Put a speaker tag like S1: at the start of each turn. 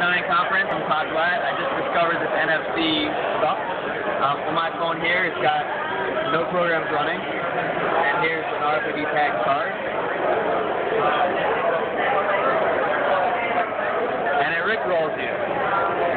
S1: Nine conference. I'm Todd Blatt. I just discovered this NFC stuff. Um, on my phone here, it's got no programs running, and here's an RFID tag card. And it rickrolls you.